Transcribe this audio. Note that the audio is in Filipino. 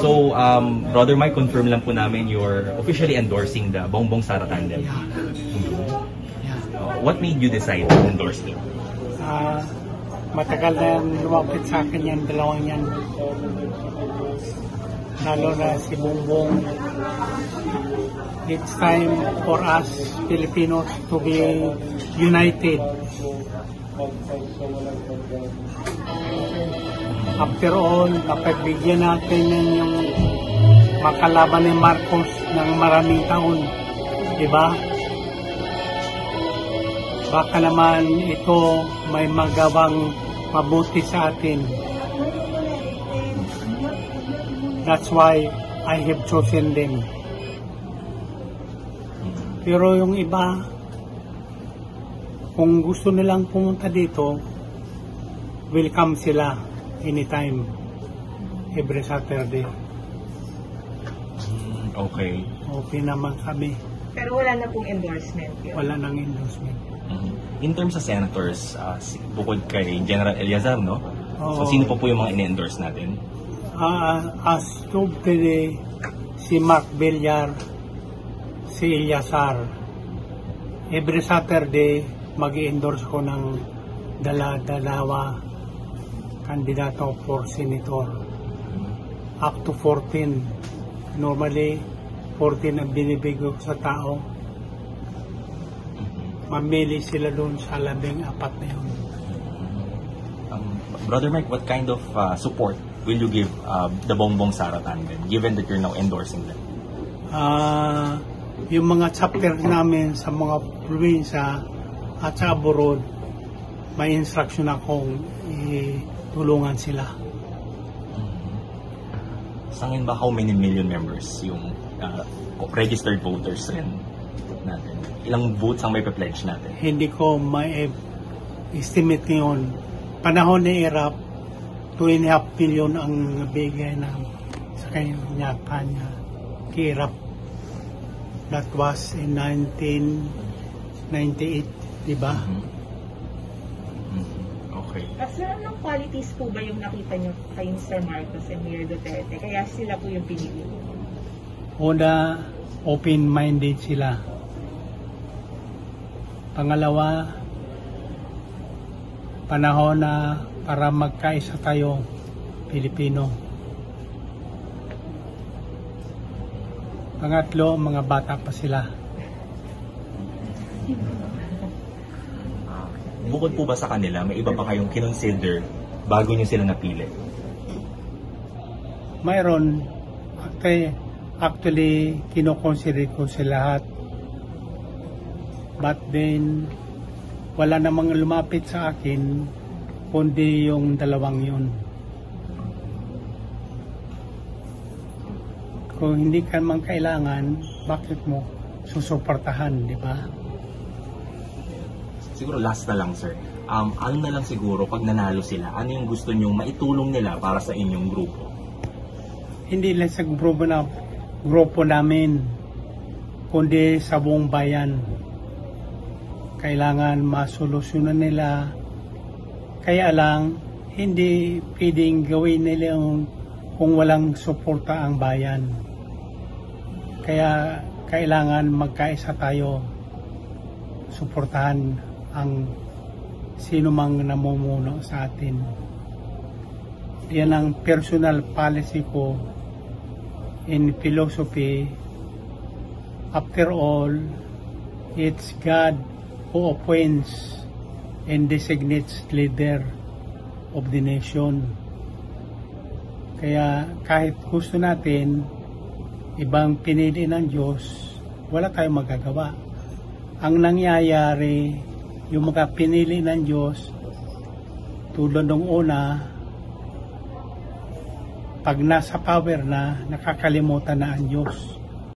So, um, Brother Mike, confirm lang po namin you're officially endorsing the Bongbong Sara Tandem. Yeah. Uh, what made you decide to endorse it? Ah, matagal na lumapit sa akin yan, dalawang yan. Lalo na si Bongbong. It's time for us Filipinos to be united. After all, napagbigyan natin yan yung makalaban ni Marcos ng maraming taon. Diba? Baka naman ito may magawang mabuti sa atin. That's why I have chosen them. Pero yung iba, kung gusto nilang pumunta dito, welcome sila anytime, every Saturday. Mm, okay. Open naman kami. Pero wala na pong endorsement yun. Wala nang endorsement. Mhm. In terms sa senators, uh, si- bukod kay General Eliazar, no? So, Oo. sino pa po yung mga in-endorse natin? Ah, as of today, si Mark Villar, si Ilyasar. Every Saturday, mag endorse ko ng dala-dalawa kandidato for senator. Up to 14. Normally, 14 ang binibigay ko sa tao. Mamili sila doon sa labing apat na yun. Um, Brother Mike, what kind of uh, support will you give uh, the Bongbong Sara Tandem, given that you're now endorsing them? Ah, yung mga chapter namin sa mga probinsya at sa abroad, may instruction akong itulungan sila. Sa ngayon ba, how many million members yung uh, registered voters rin natin? Ilang votes ang may pledge natin? Hindi ko may estimate ngayon. Panahon ni Irap, 2.5 billion ang nabigay ng sa kanya, kanya kay Irap. That was in 1998, di ba? Mhm. Okay. Ah, sir, anong qualities po ba yung nakita nyo kay Mr. Marcos and Mayor Duterte? Kaya sila po yung pinili. Una, open-minded sila. Pangalawa, panahon na para magkaisa tayo, Pilipino. Pangatlo, mga bata pa sila. Bukod po ba sa kanila, may iba pa kayong kinonsider bago nyo sila napili? Mayroon, actually, actually kinoconsider ko sa lahat. But then, wala namang lumapit sa akin, kundi yung dalawang yun. Kung hindi ka man kailangan, bakit mo susuportahan, di ba? Siguro last na lang, sir. Um, ano na lang siguro pag nanalo sila, ano yung gusto nyong maitulong nila para sa inyong grupo? Hindi lang sa grupo na grupo namin, kundi sa buong bayan. Kailangan masolusyonan nila. Kaya lang, hindi pwedeng gawin nila yung kung walang suporta ang bayan. Kaya kailangan magkaisa tayo suportahan ang sino mang namumuno sa atin. Yan ang personal policy ko in philosophy. After all, it's God who appoints and designates leader of the nation. Kaya kahit gusto natin, ibang pinili ng Diyos, wala tayong magagawa. Ang nangyayari, yung mga pinili ng Diyos, tulad ng una, pag nasa power na, nakakalimutan na ang Diyos.